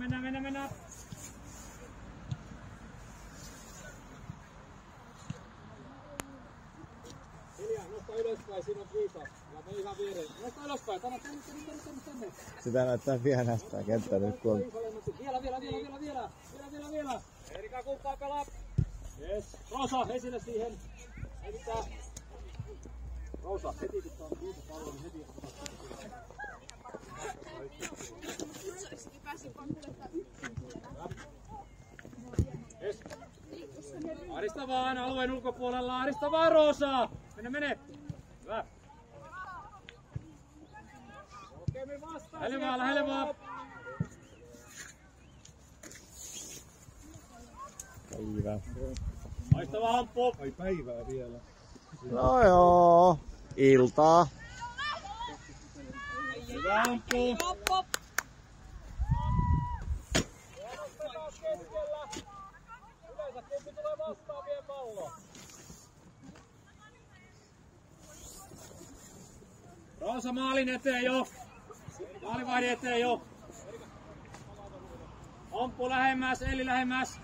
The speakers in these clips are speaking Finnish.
mennään, mennään, mennään. Hiljaa, nosta ylöspäin, siinä on viisa. Ja me ihan viereen. Nosta ylöspäin, tänne, tänne, tänne, tänne, tänne, tänne. Sitä näyttää pienestään kenttä nyt kun on Vielä, vielä, vielä, vielä, vielä, vielä, vielä, vielä. Erika kumppaa pelaa. Yes. Rosa, esille siihen. Ei mitään. Rosa, heti kun saa viisi pallon, niin heti Yes. Arista vaan alueen ulkopuolella, Arista vaan Rosa! Mene, mene! Hyvä. Lähelle vaan, lähelle vaan! päivä. Maistava hamppu! Ai päivää vielä. No joo, iltaa. Pallo. Roosa maalin eteen jo. Maalivahdin eteen jo. Omppu lähemmäs, Eli lähemmäs.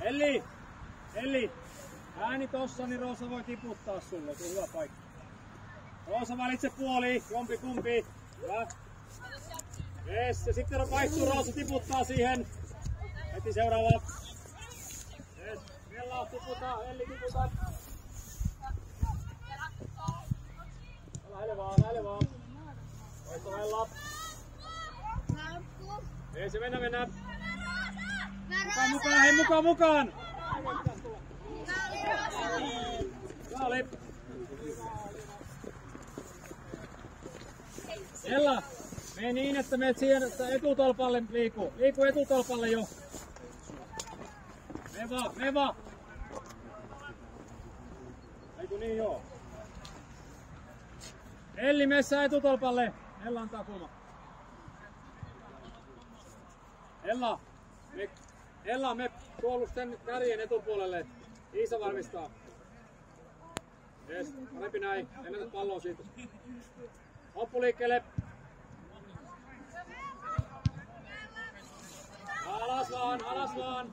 Elli! Elli! Ääni tossa, niin Roosa voi tiputtaa sulle. Se on hyvä paikka. Roosa valitse puoli, jompi kumpi. Hyvä. Yes, ja sitten vaihtuu Roosa tiputtaa siihen. Heti seuraava. Yes, Mella tiputa, Elli tiputa. Lähelle vaan, lähelle vaan. Vaihto Mella. Ei se mennä, mennä. Mukaan, mukaan, hei mukaan, mukaan. Hyvä Ella, mene niin, että menet siihen että etutolpalle liiku. Liiku etutolpalle jo. Me vaan, me vaan. Eiku niin joo. Elli, mene etutolpalle. Ella antaa kulma. Ella, me, Ella, me puolusten kärjen etupuolelle. Iisa varmistaa. Yes, parempi näin. Ennätä palloa siitä. Hoppu liikkeelle. Alas vaan, alas vaan.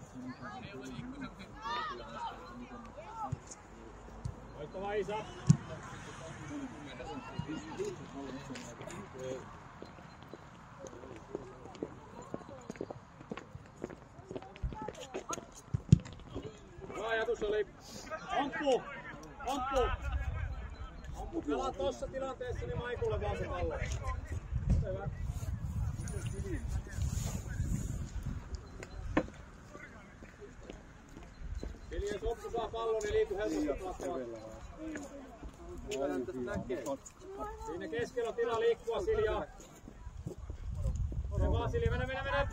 Voittava Iisa. Hyvä ajatus oli. Amppu! Amppu! Amppu pelaa tossa tilanteessa, niin Maikulle vaan se pallo. Hyvä. Silja, jos Oppu saa pallon, niin liiku helposti pelastamaan. Siinä keskellä on tila liikkua, Silja. Se vaan, Silja, mene, mene, mene.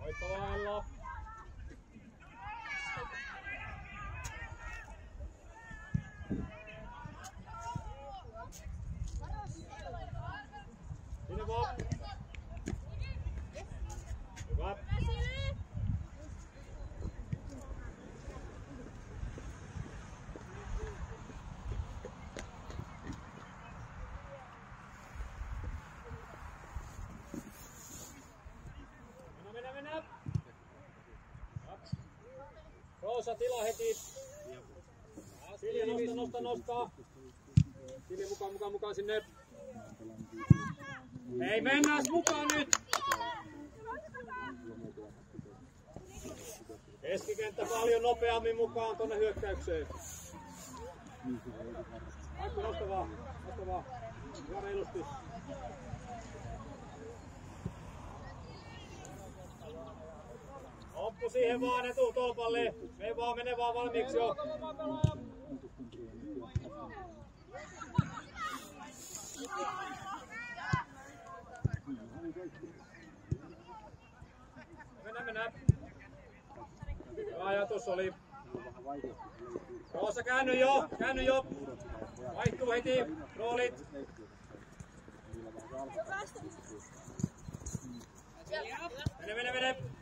Voittava Ella. Sinne vaan. Hyvä. Mennä, mennä, mennä. Roosa tila heti. Silja nosta, nosta, nosta. Silja mukaan, mukaan, mukaan sinne. Ei mennäs mukaan nyt. Keskikenttä paljon nopeammin mukaan tonne hyökkäykseen. Nosta vaan, nosta vaan. Hyvä reilusti. Oppu siihen vaan etutolpalle. Me vaan, mene vaan valmiiksi jo. Mennä, mennä. Hyvä ajatus oli. Roosa käänny jo, käänny jo. Vaihtuu heti, roolit. Mene, mene, mene.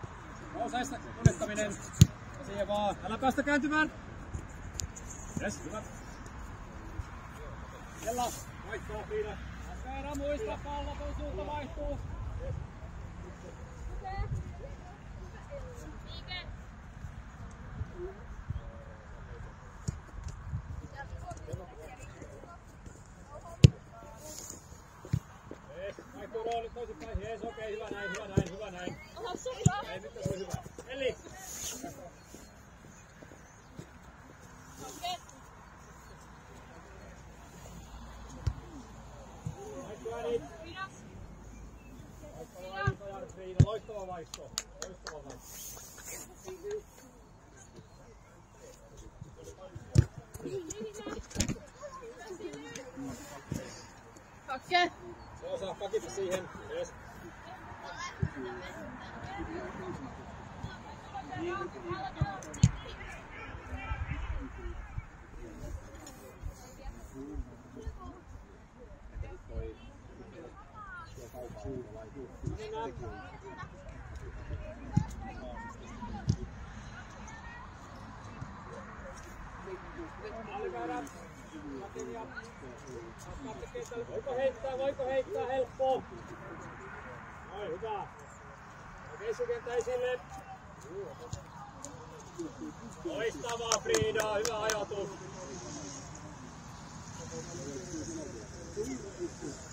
päästä kääntymään. Yes, hyvä. Jella, vaihtoa Piina. Veera muista, pallo suunta vaihtuu. Yes, okei, okay, hyvä näin, hyvä näin, hyvä näin. Ei mitään, se on hyvä. Eli. Vaihtuu ääni. Loistava vaihto, Jarkriina. Loistava vaihto. Loistava vaihto. Hakke. Se osaa pakita siihen. Yes. Voiko heittää, voiko heittää helppo? Noin, hyvä. Keskikentä esille. Loistavaa Frida, hyvä ajatus. Yes.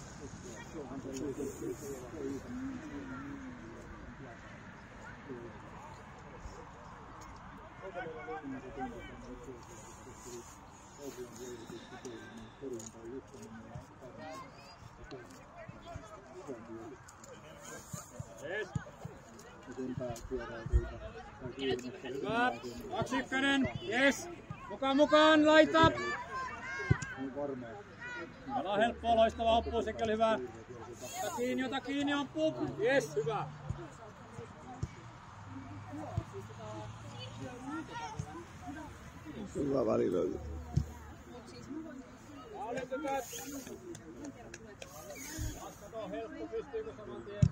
Hyvä. Kaksi ykkönen. Yes. Mukaan mukaan. Laita. Ala helppoa, loistava oppu, sekin oli hyvä. Kiinni, ota kiinni, oppu. Yes, hyvä. Hyvä validointi. Aulitykät. Katsotaan helppo, pystyykö saman tien.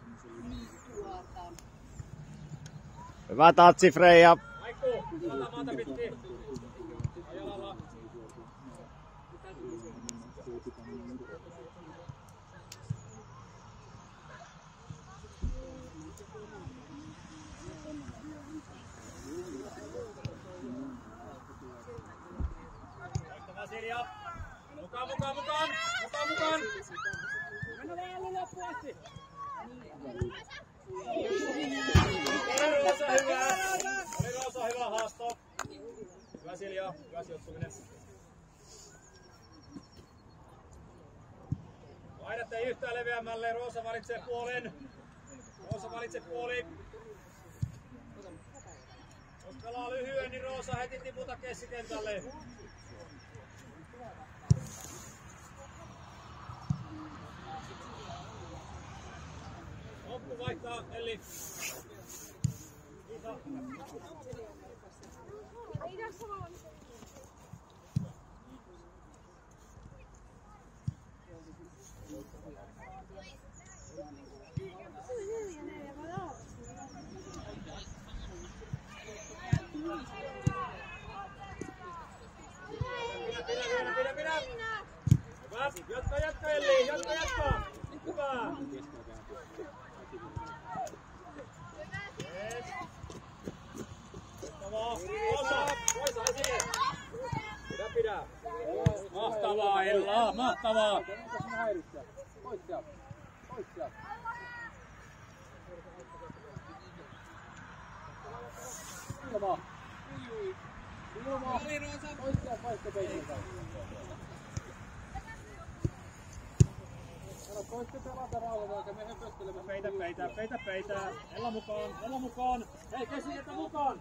Hyvä tatsi, Freija. Aikku, ota maata pitkin. Ajalalla. Loistavaa Silja. Mukaan, mukaan, mukaan. Mukaan, mukaan. Mennä vaan Roosa, hyvä. Hyvä. Hyvä yhtään leveämmälle, Roosa valitsee puolen. Roosa valitsee puoli. Jos pelaa lyhyen, niin Roosa heti tiputa. Loppu vaihtaa, Elli. Isa. Pidä, pidä, pidä, pidä, pidä. Hyvä. Jatka, jatka, Elli. Jatka, jatka. Hyvä. Yes. Pidä, pidä. Mahtavaa, Ella. Mahtavaa. Ilma. Ilma. Oikea paikka peililtä. Koitte pelata rauhalla, eikä me höpöttelemme. Peitä, peitä, peitä, peitä. Ella mukaan, Ella mukaan. Hei, keskitettä mukaan.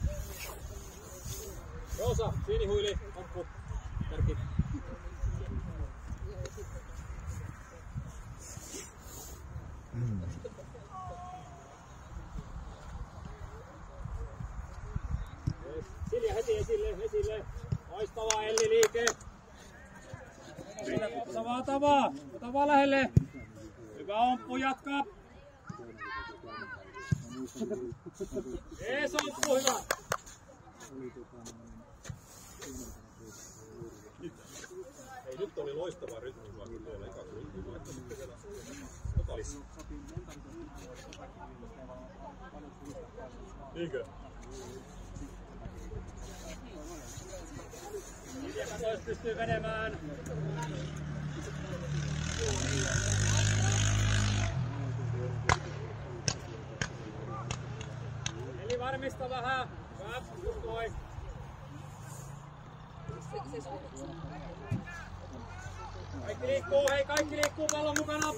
Roosa, sinihuili, amppu. Kärki. Yes. Silja heti esille, esille. Loistavaa Elli liike. Samaa tavaa. Ota vaan lähelle. Hyvä omppu, jatkaa. Ees omppu, hyvä. Nyt oli loistava rytmi vaikka tuolla eka rytmi, vaikka sitten vielä totalissa. Niinkö? Katsois pystyy menemään. Eli varmista vähän. Hyvä, just noin. Kaikki liikkuu, hei kaikki liikkuu pallon mukana.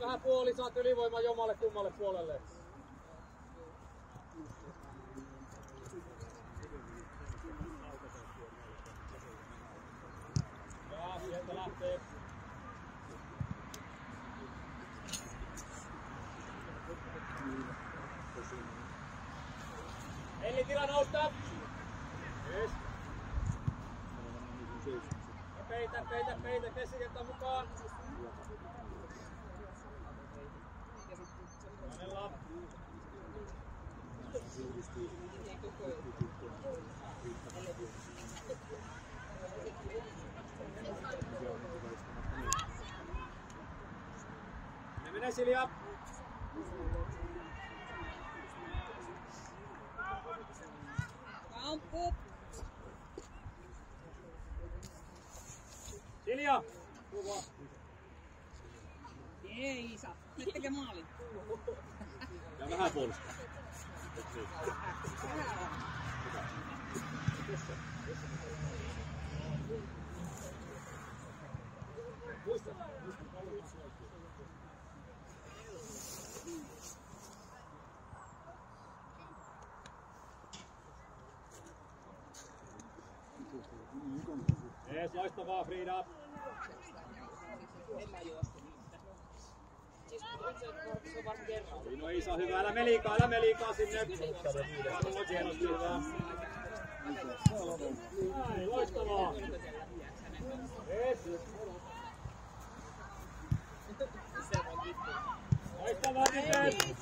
Vähän puoli, saat ylivoimaa jommalle kummalle puolelle. Ja, sieltä lähtee. Elli tila nousta. Yes. Ja peitä, peitä, peitä, keskikentä mukaan. Mene Silja. Amppu. Silja. Ei Isa. Nyt tekee maalin. Ja vähän puolustaa. Jees, loistavaa Frida. Siinä on Isa, hyvä. Älä me liikaa, älä me liikaa sinne. Ai, loistavaa. Jees. Loistavaa tytöt.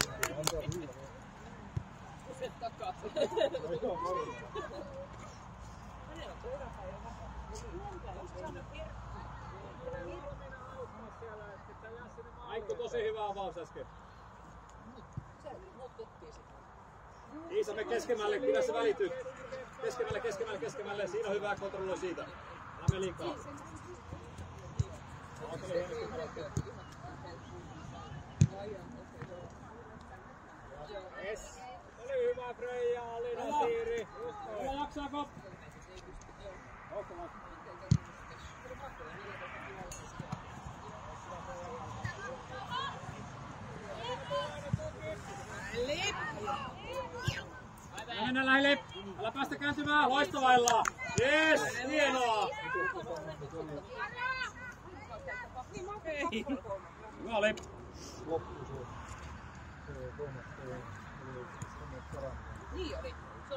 Aikku tosi hyvä avaus äsken. Iisa, me keskemmälle, pidä se välity. Keskemmälle, keskemmälle, keskemmälle. Siinä on hyvä kontrolloi siitä. Me liikaa. Yes. Oli hyvä Freija, Alina Siiri. Jaksaako? Mennään lähelle. Älä päästä kääntymään. Loistavaa Ella. Yes, hienoa. Hyvä oli. Niin oli. Se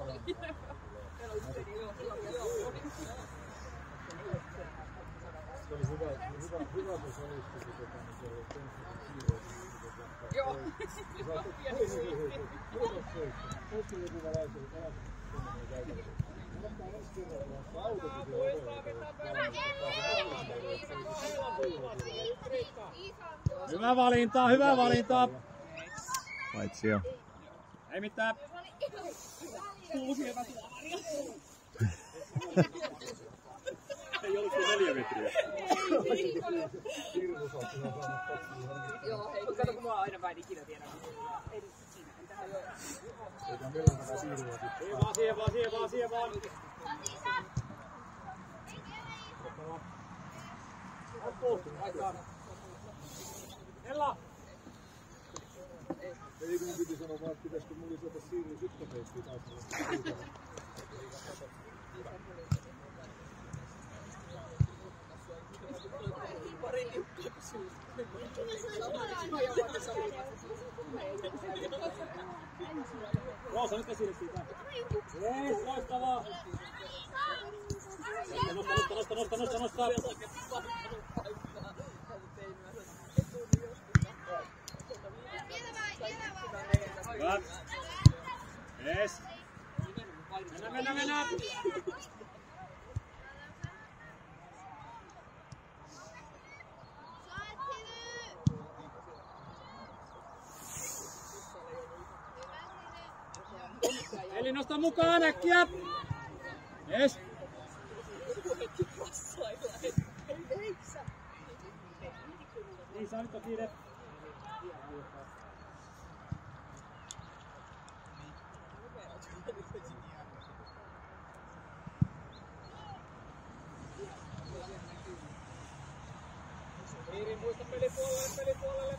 oli. Joo, hyvä, hyvä, hyvä. Hyvä valinta, hyvä valinta. Paitsi jo. Ei mitään. Ei ollut kuin neljä metriä. Joo, hei, kato kun mä aina vain ikinä tiedän. Ei nyt siinä, en tähän joo. Siihen vaan, siihen vaan, siihen vaan, siihen vaan. Appu, aikaan. Ella! Ei kun piti sanoa vaan, että pitäisikö mulla syödä siirry syttöpeittiä taas. Roosa, nyt esille siitä. Jees, loistavaa. Eli nosta mukaan äkkiä. Jees. Niin, saa nyt on kiire. Piirin muista pelipuolelle, pelipuolelle.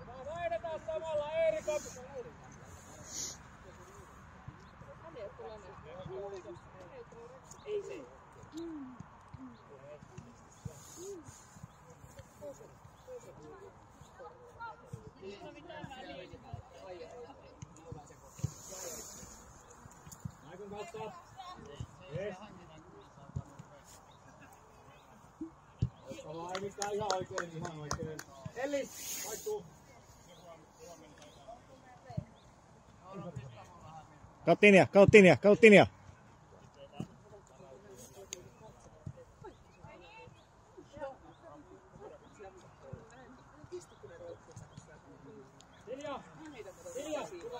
Hyvä, vaihdetaan samalla Eerikon. Ei se. Maikon kautta. Yes. Ollaan ei ihan oikein, ihan oikein. Elli, vaihtuu. Kauttinia, Kauttinia, Kauttinia. Silja, Silja.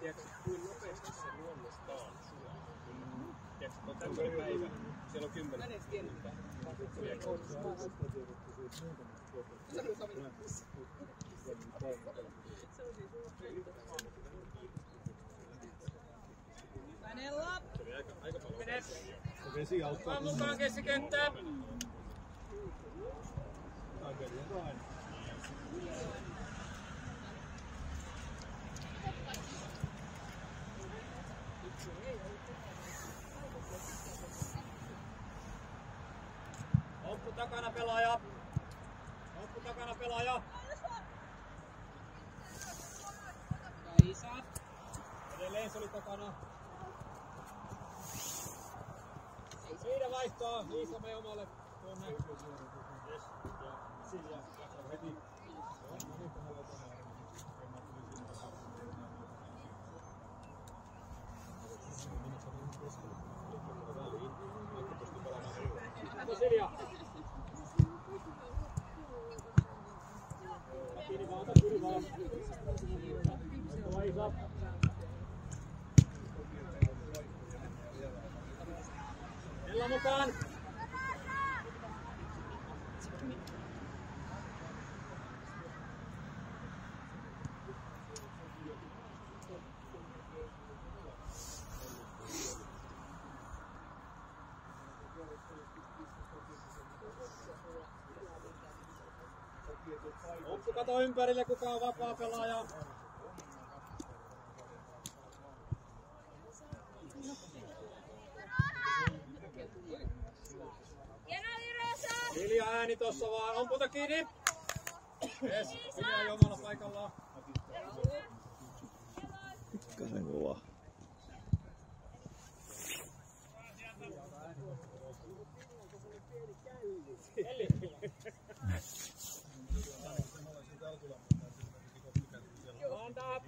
Tiedätkö, kuin nopeasti se luonnostaan sulaa? Tiedätkö, kun on tämmöinen päivä, siellä on kymmenen tuntia. Se oli aika, aika paljon. Mene. Vesi keskikenttään. Hoppu takana pelaaja. Hoppu takana pelaaja. Edelleen se oli takana. Siinä vaihtoa Iisamme omalle tuonne. Yes. Ja Silja heti. on. Onko kato ympärille, kukaan vapaa pelaaja? Ääni tossa vaan. On puta kiinni. Yes, hiljaa Jomala paikallaan. Pikkasen kova. Antaa.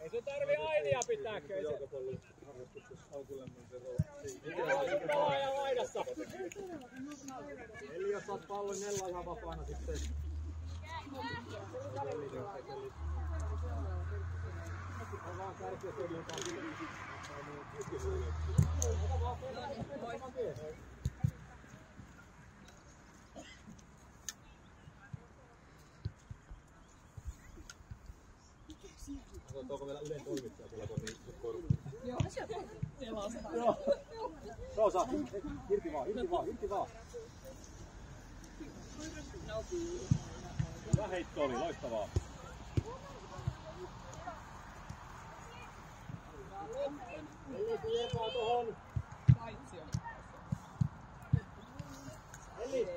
Ei sun tarvi ainia pitääkö? Ei se... Eli jos saat pallon Nella ihan. On vaan kärkiä torjuntaan. Joo. Roosa, irti vaan, irti vaan, irti vaan. Hyvä heitto oli, loistavaa. Eli kuljetaan tuohon. Eli,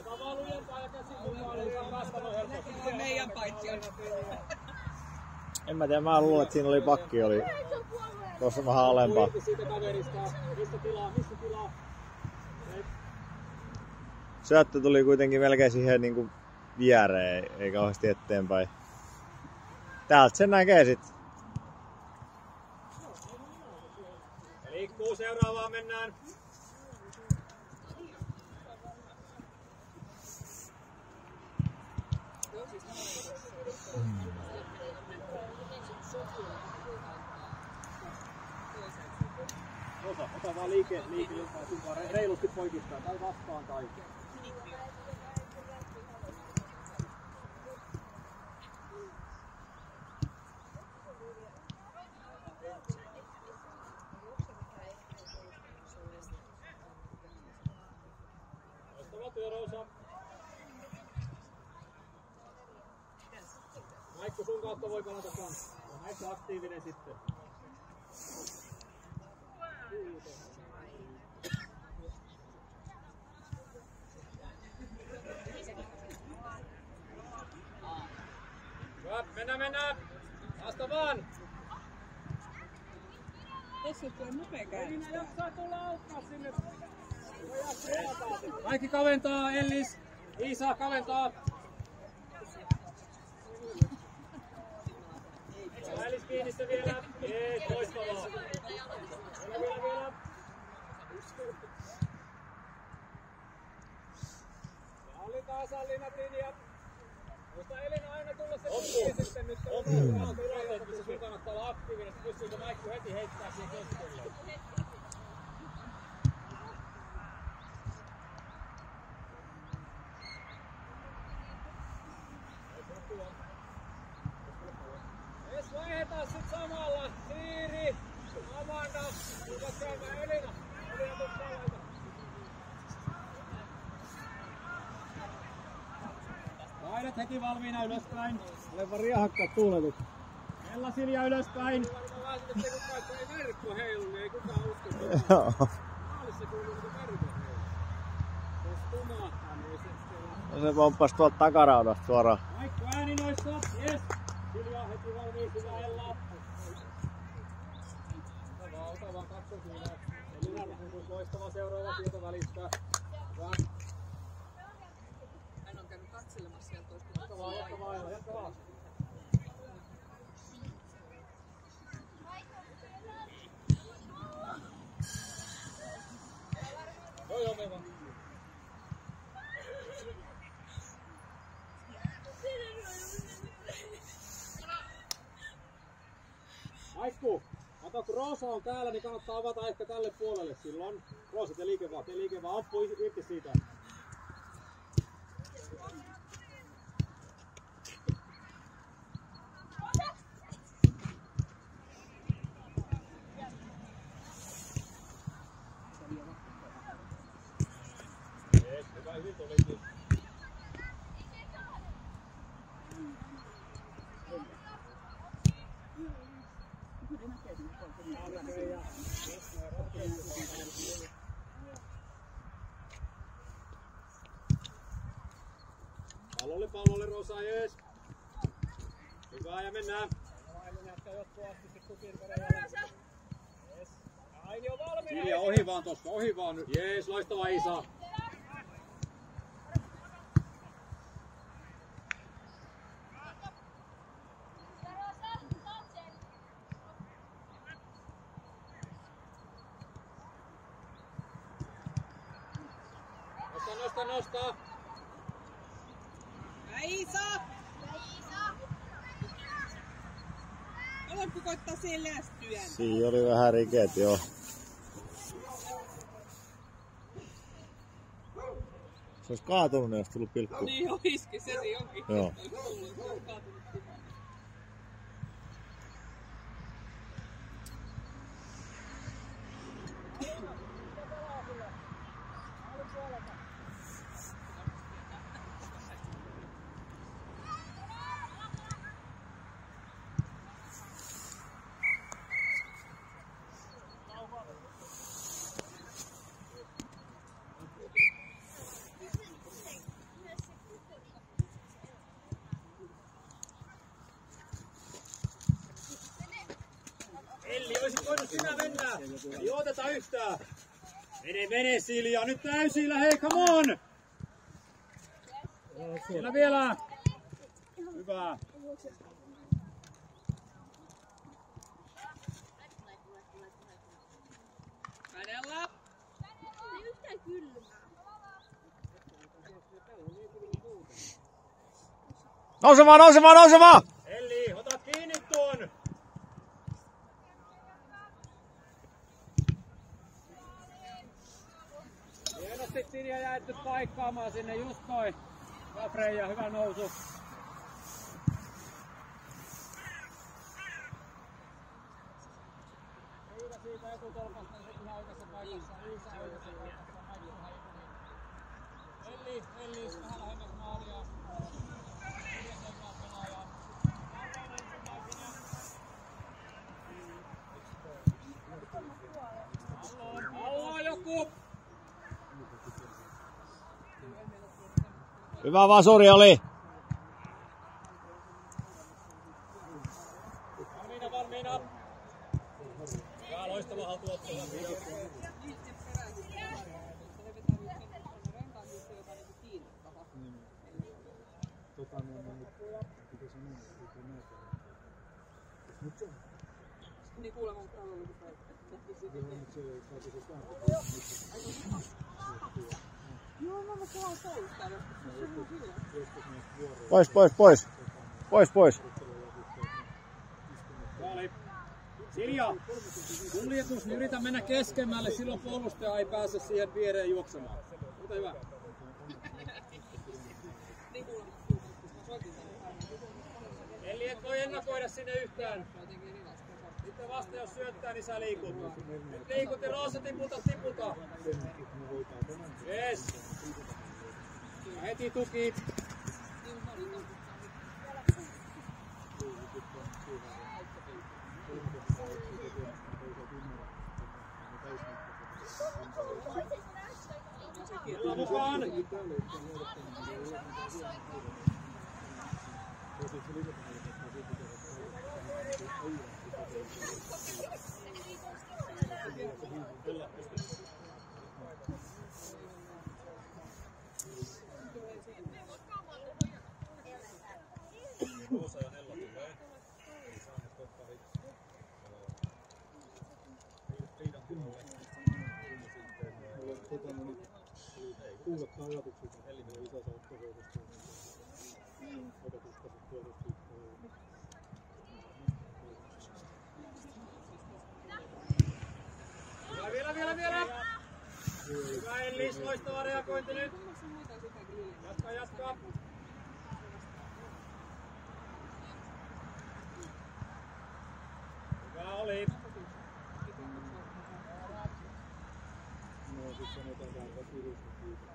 ota vaan lujempaa ja käsi mukaan, niin saa vastannut helposti. Meidän paitsi on. En mä tiedä, mä luulen, että siinä oli pakki, oli tuossa vähän alempaa. Siitä kaverista. Missä tilaa, missä tilaa? Syöttö tuli kuitenkin melkein siihen niin kuin viereen, ei kauheasti eteenpäin. Täältä sen näkee sit. Liikkuu seuraavaan mennään. Osa, ota vaan liike, liike sumpaa reilusti poikittaa tai vastaan tai. Loistava työ, Roosa. Maikku, sun kautta voi pelata kanssa. On näissä aktiivinen sitten. Hyvä, mennään, mennään. Vasta vaan. Jaksaa tulla auttaa sinne. Kaikki kaventaa, Ellis. Iisa kaventaa. Ellis kiinni se vielä. Jees, loistavaa. Vielä. Muista Elina aina tulla se sitten nyt. Sun kannattaa olla aktiivinen. Pystyykö Maikku heti heittää siihen keskelle? Heti valmiina ylöspäin. Ole vaan riahakkaa tuuletut. Ella Silja ylöspäin. Vaikka verkko heilu, niin ei kukaan usko, Joo. maalissa kuuluu verkko heilu. Jos tumahtaa, niin ei se sitten No se pomppas tuolta takaraudasta suoraan. Maikku ääni noissa. Yes. Silja heti valmiin. Hyvä Ella. Ota vaan, katso siinä. Elina loistava seuraava tieto välistä. Hyvä. Hän on käynyt katselemassa sieltä. Jatka vaan, jatka vaan, jatka vaan. Joo, joo, me vaan. Maikku, kato kun Roosa on täällä, niin kannattaa avata ehkä tälle puolelle silloin. Roosa, te liike vaan, te liike vaan, ampu irti siitä. Hyvin tulikin. Pallolle, pallolle, Rosa, jees. Mennään. Silja, ohi vaan tosta, ohi vaan nyt. Jees, loistava Isa. Nosta, nosta, nosta. Iisa! Haluatko koittaa siihen lähestyä? Siinä oli vähän rikeet, joo. Se olisi kaatunut, jos tullut pilkku. Niin olisikin, se siinä onkin. Joo. Se olisi kaatunut pihaan. Elli, olisit voinut sinä mennä. Ei oteta yhtään. Mene, mene Silja, nyt täysillä, hei, come on! Siellä vielä. Hyvä. Kadella! yhtään kylmää. Nousemaan, nousemaan, nousemaan! Elli, otat kiinni tuon. Hienosti Silja jäetty paikkaamaan sinne just noin. Hyvä Freija, hyvä nousu. Riida siitä etutolpasta se ihan oikeassa paikassa. Iisa oikeassa paikassa. Maikki ihan etuniin. Elli, Elli, vähän lähemmäs maalia. Neljä sekuntia pelaajaa. Palloa joku! Hyvä vasuri oli. Valmiina, valmiina. Ja loistava haltuotto. Valmiina. Niin kuulemma on ollut Joo, mä mä kuulen koulusta. Pois, pois, pois. Pois, pois. Silja, kuljetus, niin yritä mennä keskemmälle, silloin puolustaja ei pääse siihen viereen juoksemaan. Mutta hyvä. Eli et voi ennakoida sinne yhtään. Sitten vasta jos syöttää, niin sä liikut. Nyt liikut ja Roosa tiputa, tiputa. Yes. Ja heti tuki. Tulla mukaan. Kuulostaa ajatukset, että isä saa opetusta. Tietysti. Vielä, vielä, vielä. Hyvä Ellis, loistava reagointi nyt. Jatka, jatka. Hyvä oli. No sitten sanotaan vaikka yritystä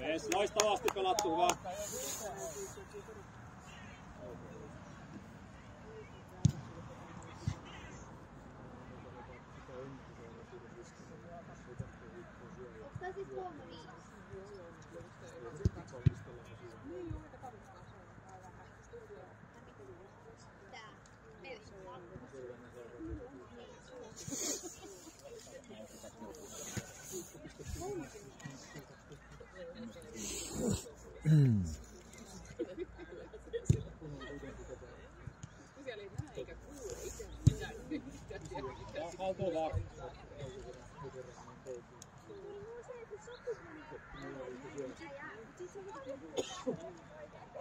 Yes, loistavasti pelattu, hyvä. Onko tää siis kolme viisi? Tää. Neljä. Kun siellä ei näe eikä kuule itse mitään, niin mitä vaan.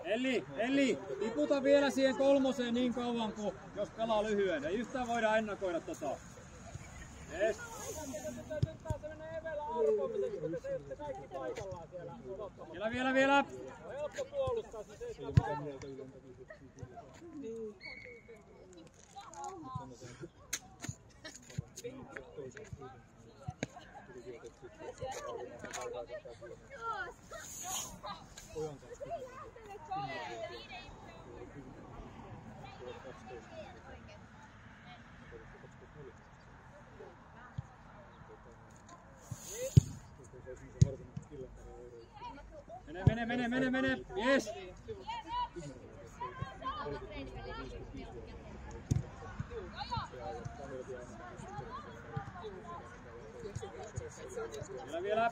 Elli, Elli, tiputa vielä siihen kolmoseen niin kauan kuin jos pelaa lyhyen. Ei yhtään voida ennakoida tota. Yes. Vielä, vielä, vielä. Mene, mene, mene, mene, mene. Yes. Vielä,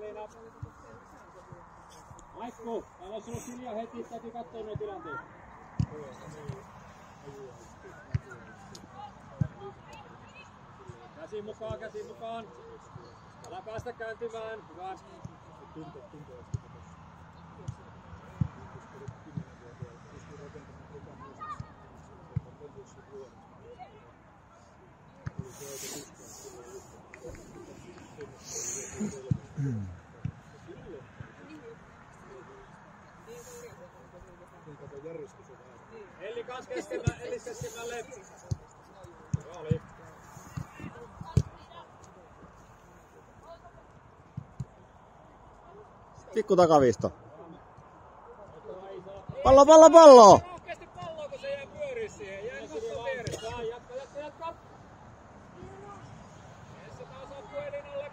vielä. Maikku, täällä olisi ollut hiljaa heti, täytyy katsoa nuo tilanteet. Käsi mukaan, käsi mukaan. Älä päästä kääntymään. Hyvä. Elli. Pikku takaviisto. Pallo, pallo, pallo! Rohkeasti palloa, kun se jää pyörii siihen. Jää katsoa vieressä. Jaa, Jatka, jatka, jatka. Essa taas ampuu Elinalle.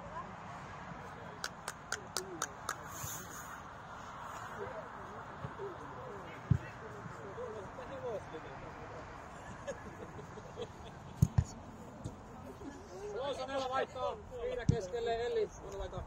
Roosanella vaihtaa Riina keskelle Elli. Anna laita.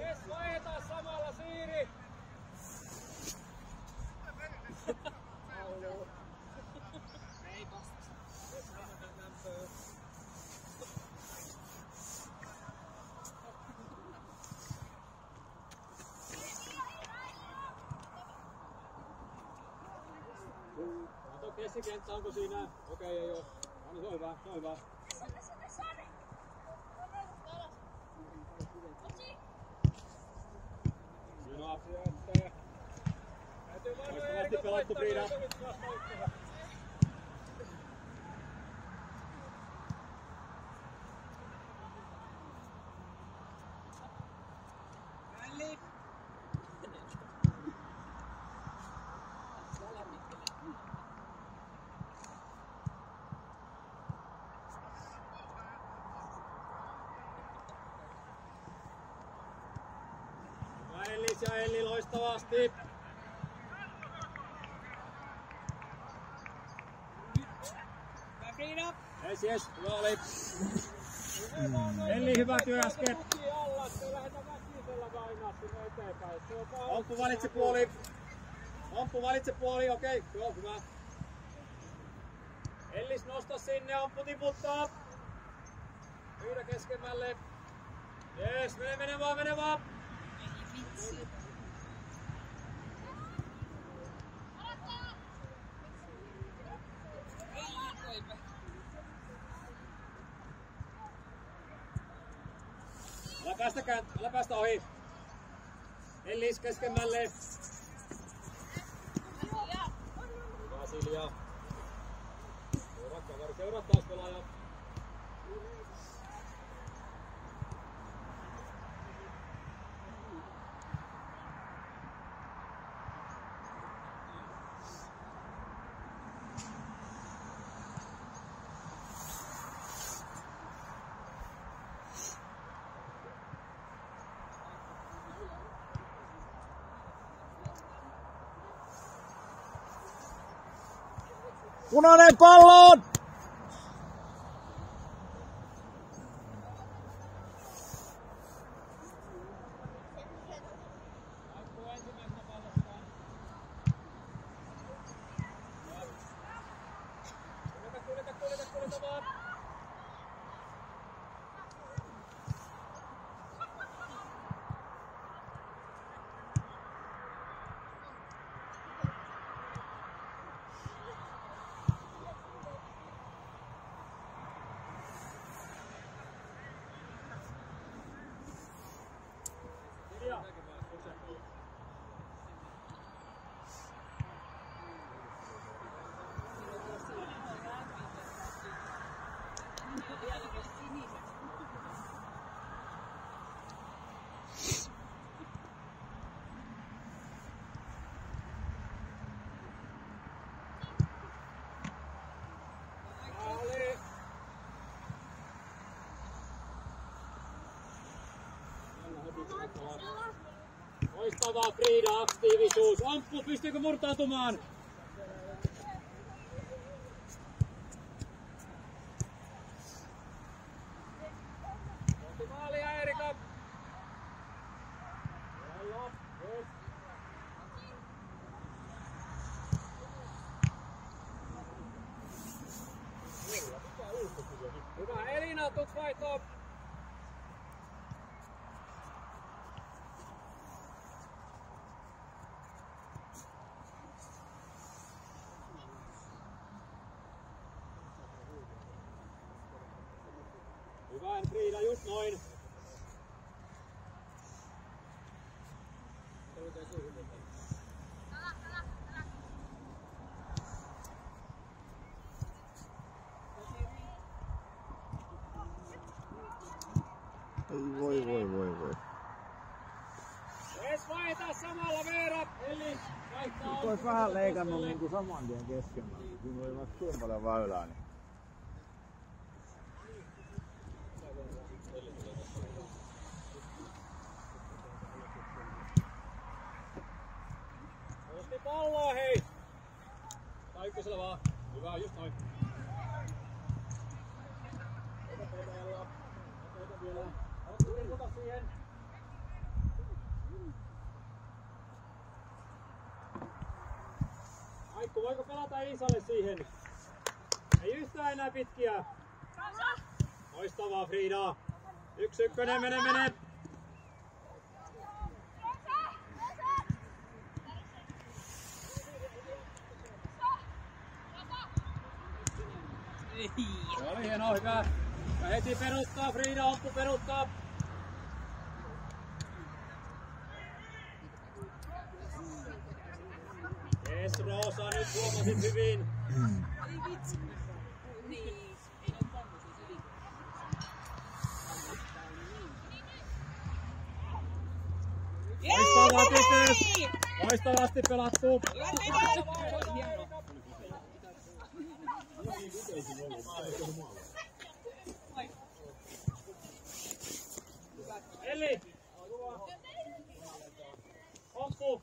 Jes, vaihdetaan samalla Siiri. Kato keskikenttä, onko siinä? Okei, ei oo. No niin, se on hyvä, se on hyvä. Hyvä. Loistavasti pelattu Priida. Hyvä Ellis ja Elli loistavasti. Yes, yes, hyvä oli. Elli, hyvä työ äsken. Amppu valitse puoli. Amppu valitse puoli, okei. Joo, hyvä. Ellis nosta sinne, Amppu tiputtaa. Riida keskemmälle. Jees, mene, mene vaan, mene vaan. Älä päästä, kään, älä päästä ohi. Ellis keskemmälle. Silja. Seuraa kaveri, seuraa taas pelaaja. Punainen pallon! Kuljeta, kuljeta, kuljeta, kuljeta vaan. Silja. Maali. Loistavaa Frida, aktiivisuus. Amppu, pystyykö murtautumaan? Hyvä Elina, tuks vaihtoon. Frida, just noin. Voi voi voi voi. Ees vaihtaa samalla Veera. Eli vaihtaa Ois vähän leikannut niinku saman tien keskemmällä. Siinä oli vaikka kuinka paljon väylää, niin Otti palloa, hei! Ota ykkösellä vaan. Hyvä, just noin. Ota teitä Ella. Ota teitä vielä. Ota kirkota siihen. Aikku, voiko pelata Iisalle siihen? Ei yhtään enää pitkiä. Frida. Yksi ykkönen, mene, mene. Se oli hieno, hyvä. Ja heti peruttaa, Frida Oppu peruttaa. Yes, Roosa, nyt huomasit hyvin. Ei vitsi. Vai estar lá la pela sopa. Ele! Opo!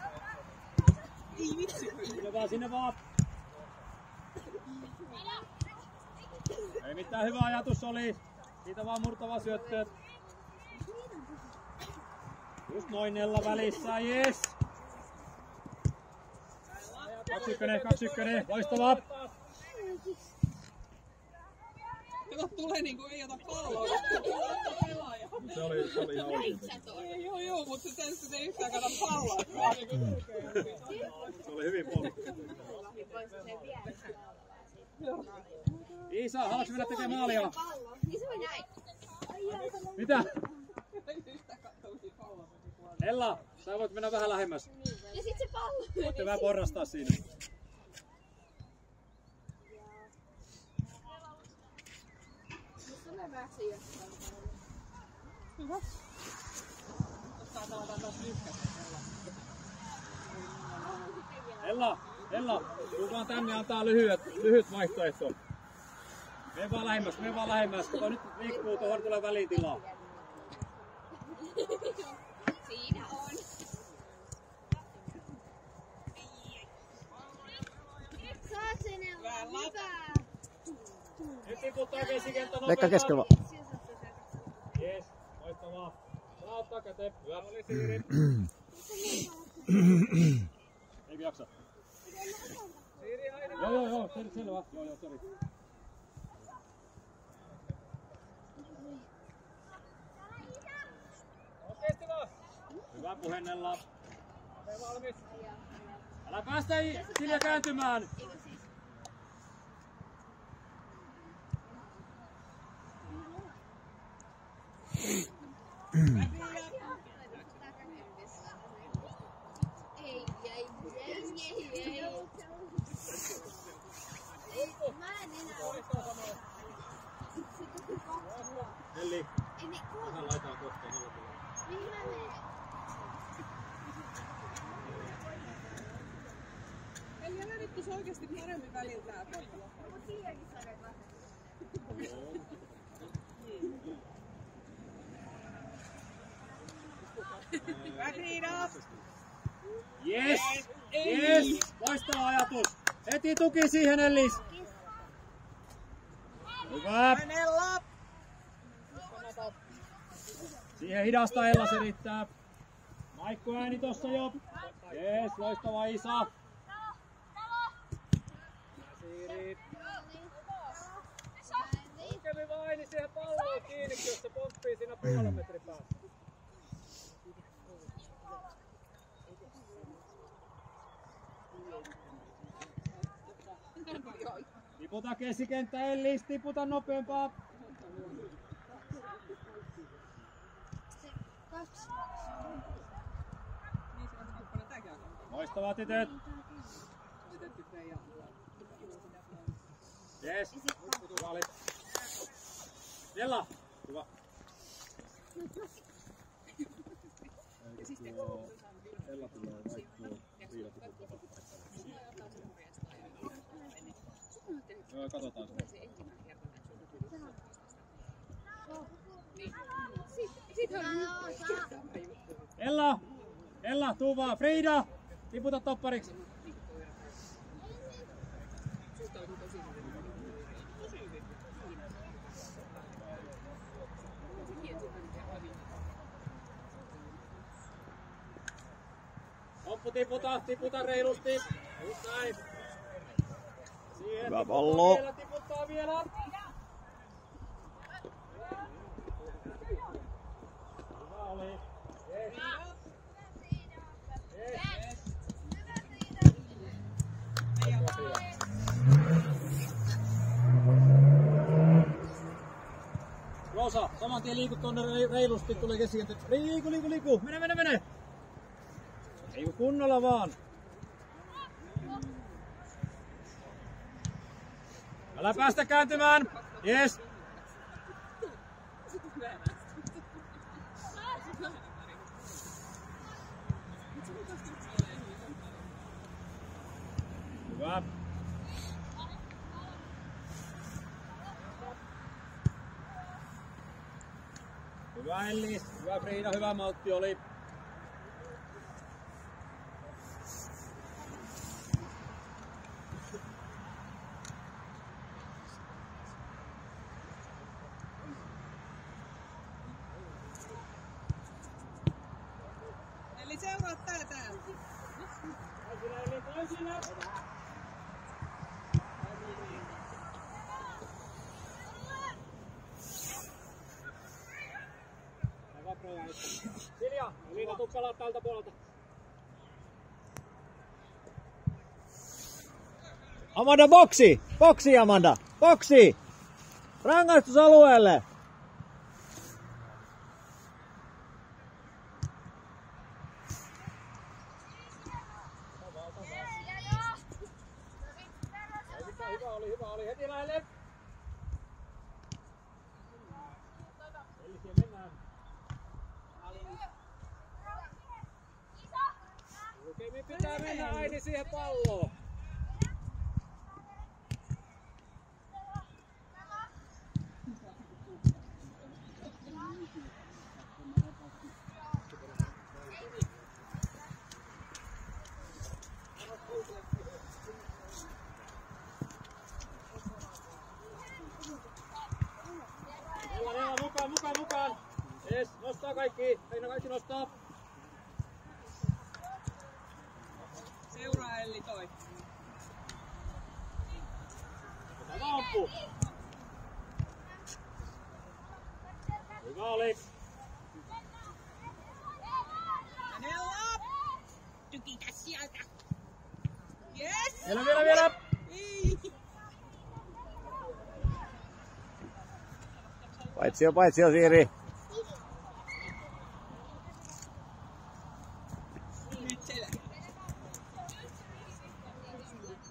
Sinne vaan, sinne vaan. Ei mitään hyvä ajatus oli. Siitä vaan murtava syöttö. Just noin Nella välissä, yes. Kaksi ykkönen, kaksi ykkönen, loistavaa. Kato, tulee niinku ei ota palloa. Pelaaja. Se oli, se oli ihan oikein. Ei, joo, joo, mutta se tässä ei yhtään kato palloa. Se oli hyvin puolustettu. Iisa, haluatko mennä tekemään maalia? Pallo. Niin se oli näin. Mitä? Ella, sä voit mennä vähän lähemmäs. Ja sit se pallo. Voitte vähän porrastaa siinä. Ella, Ella, tuu vaan tänne antaa lyhyet, lyhyt vaihtoehto. Mene vaan lähemmäs, mene vaan lähemmäs. Kato nyt liikkuu, tuohon tulee väliin tilaa. Siinä on. Saaksenella. Hyvä lap. Nyt tiputtaa kesikenttä nopeasti. Pekka keskellä. Yes, loistavaa. Saa ottaa käteen. Hyvä oli Siiri. Eikö jaksa? Joo, joo, joo, sel- selvä. Joo, joo, sori. Oikeesti vaan. Hyvä puhennella. Olen valmis. Älä päästä Silja kääntymään. Ei, ei, ei, ei, ei. Ei, mä en enää. Elli, Ei ne kuulu. vähän laitaa kohtaan. Mihin mä menen? Eli älä nyt tuossa oikeesti paremmin välillä tää pallo. Mut Siljakin saa Hyvä Yes! Yes! Loistava ajatus! Heti tuki siihen Ellis! Hyvä! Siihen hidasta Ella se riittää. Maikko ääni tossa jo. Yes, loistava Isa. Siiri. Kävi vain niin siihen palloon kiinni, jos se pomppii siinä puolen metrin päässä. Tiputa keskikenttä Ellis, tiputa nopeampaa. Loistavaa tytöt. Yes. Hyvä oli. Ella. Hyvä. Ella tulee vaihtuu. Joo, katsotaan se. Ella! Ella, tuu vaan. Frida! Tiputa toppariksi. Oppu tiputa, tiputa reilusti. Just näin. Hyvä pallo. Rosa, saman tien liiku tonne rei- reilusti, tulee keskikenttä. Liiku, liiku, liiku. Mene, mene, mene. Liiku kunnolla vaan. Älä päästä kääntymään. Yes. Hyvä. Hyvä Ellis, hyvä Frida, hyvä maltti oli. Amanda, boksi! Boksi, Amanda! Boksi! Rangaistusalueelle! Hyvä oli, hyvä oli. Heti lähelle. Eli siihen mennään. Lukemin pitää mennä Aini siihen palloon. Nella, nella, mukaan, mukaan, mukaan. Yes, nostaa kaikki. Nostaa. Seuraa Elli toi. Tämä ampuu. Hyvä oli. Hänellä! Tykitä sieltä! Yes! Vielä, vielä, vielä. Paitsi jo, paitsi jo, Siiri. Nyt se lähti.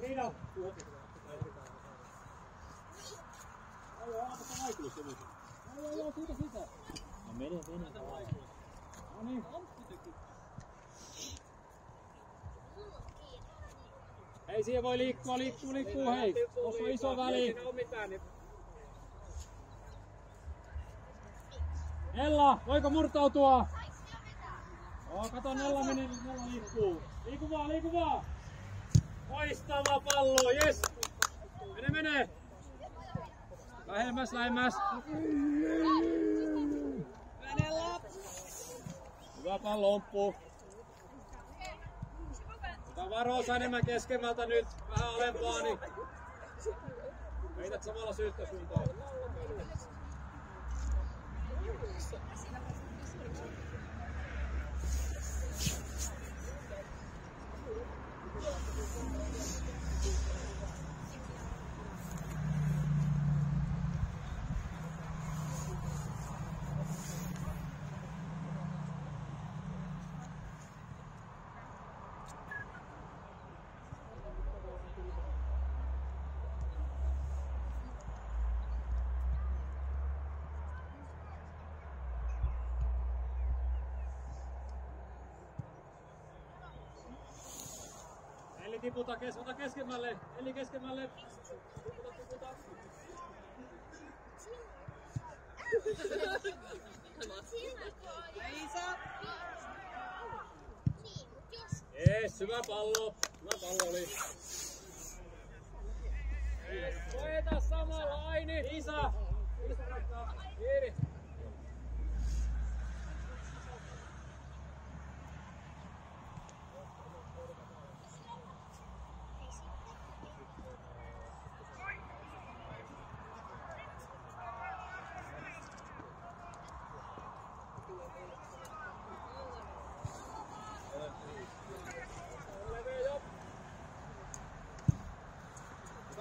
Riina. Ai, ai, ota vaikutus se nyt. Ai, ai, ai, siitä, siitä. No mene, mene. No niin. Hei, siihen voi liikkuu, hei. Tuossa on iso väli. Ella, voiko murtautua? Joo, kato, Nella meni, Nella liikkuu. Liiku vaan, liiku vaan. Loistava pallo, yes. Mene, mene. Lähemmäs, lähemmäs. Hänellä! Hyvä pallo, omppuu. Varoa enemmän keskemmältä nyt, vähän alempaa, niin heität samalla syyttä suuntaan. Tiputa, kes, keskemmälle, eli keskemmälle. Tiputa, tiputa. Liisa! Yes, hyvä pallo. Hyvä pallo oli. Koeta samalla, Aini. Liisa. Liisa laittaa. Kiinni.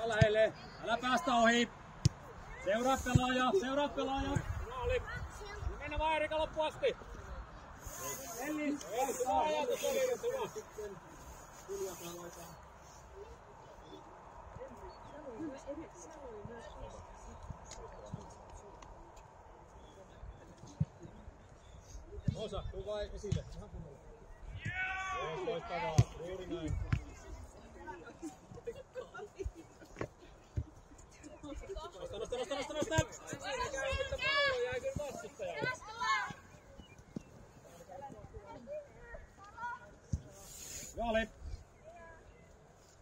Lähelle. Älä päästä ohi. Seuraa pelaaja, seuraa pelaaja. Mennä vaan Erika loppuun asti. Elli. Hyvä ajatus oli. Hyvä. Osa, tuu vaan esille. Ihan kunnolla. Yes, loistavaa. Juuri näin. Nosta, nosta, nosta! Jäikö vastustaja? Jaali!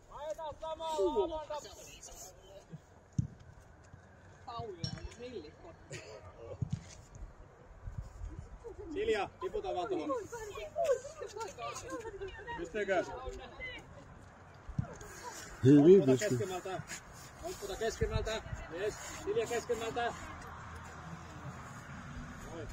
Ajetaan samalla! Pauli on millikotti. Silja, tiputa vaan tuohon. Pystyykö? Hyvin tuota pystyy. Otputa keskemmältä. Yes. Silja keskemmältä. Noin.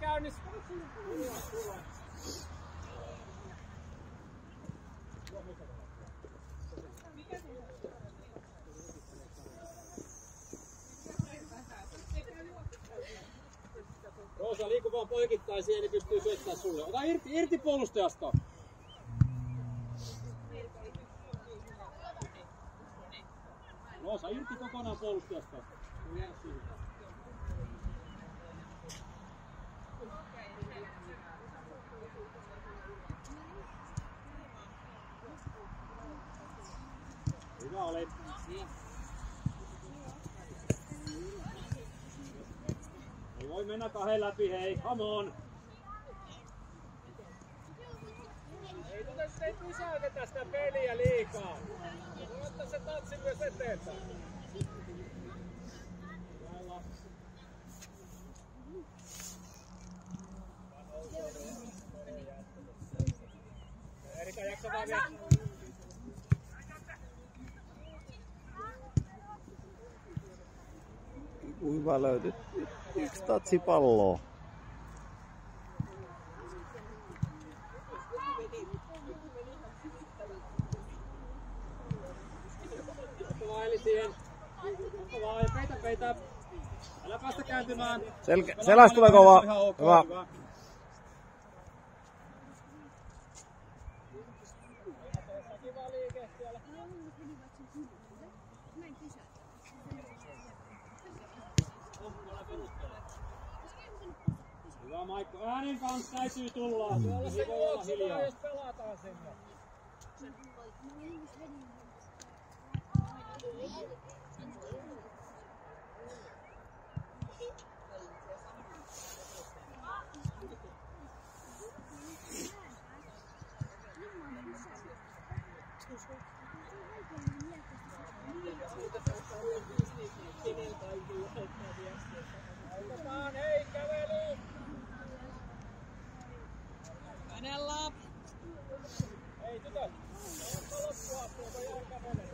Käynnissä. Roosa, liiku vaan poikittain siihen, niin pystyy syöttämään sulle. Ota irti, irti puolustajasta. Roosa, irti kokonaan puolustajasta. Jää. Oli. Ei voi mennä kahden läpi, hei, come on. Ei tule sitten pysäytetä sitä peliä liikaa. Voi ottaa se tatsi myös eteenpäin. Erika jaksa vaan vielä. Hyvä löytyy. Yksi tatsi palloa. Siihen. Peitä peitä. Älä päästä kääntymään. Selkä, selästä tulee kova. Hyvä. hyvä. Hyvä Maikko. Äänen kanssa täytyy tulla. Tuolla se olla jos pelataan sinne. Otetaan, hei kävely. Hänellä. Hei tytöt. Ottaa loppua asti, joko jää kävele.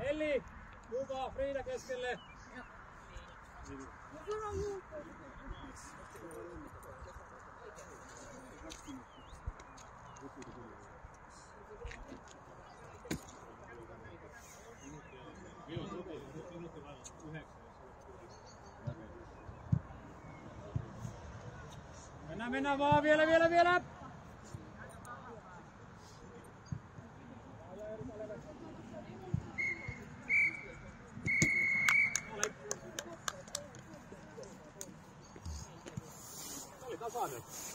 Elli, kuva Frida keskelle. Mennään, mennään vaan, vielä, vielä, vielä. Oli